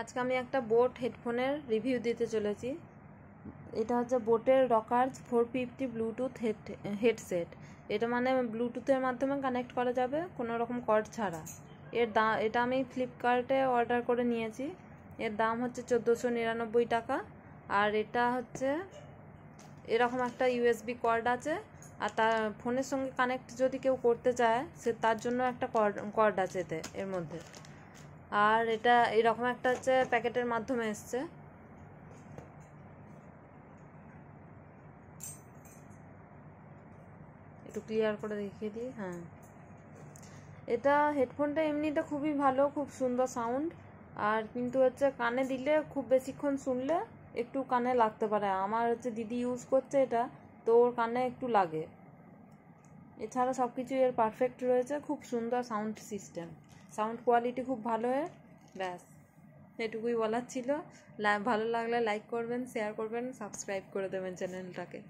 আজকে আমি একটা বোট হেডফোনের রিভিউ দিতে চলেছি। এটা হচ্ছে বোটের Rockerz four fifty Bluetooth head, headset. এটা মানে ব্লুটুথের মাধ্যমে কানেক্ট করা যাবে কোনো রকম কর্ড ছাড়া। এর দাম এটা আমি ফ্লিপকার্টে অর্ডার করে নিয়েছি। এর দাম হচ্ছে চোদ্দোশো নিরানব্বই টাকা। আর এটা হচ্ছে এরকম একটা ইউএসবি কর্ড আছে। আর তার ফোনের সঙ্গে কানেক্ট যদি কেউ করতে চায়, সে তার জন্য একটা কর্ড কর্ড আছে এতে, এর মধ্যে। আর এটা এরকম একটা হচ্ছে প্যাকেটের মাধ্যমে এসছে। একটু ক্লিয়ার করে দেখিয়ে দিই হ্যাঁ। এটা হেডফোনটা এমনিতে খুবই ভালো, খুব সুন্দর সাউন্ড আর কিন্তু হচ্ছে কানে দিলে খুব বেশিক্ষণ শুনলে একটু কানে লাগতে পারে। আমার হচ্ছে দিদি ইউজ করছে এটা, তো ওর কানে একটু লাগে। এছাড়া সব কিছুই এর পারফেক্ট রয়েছে। খুব সুন্দর সাউন্ড সিস্টেম সাউন্ড কোয়ালিটি খুব ভালো হয় ব্যাস, এটুকুই বলার ছিল। ভালো লাগলে লাইক করবেন শেয়ার করবেন সাবস্ক্রাইব করে দেবেন চ্যানেলটাকে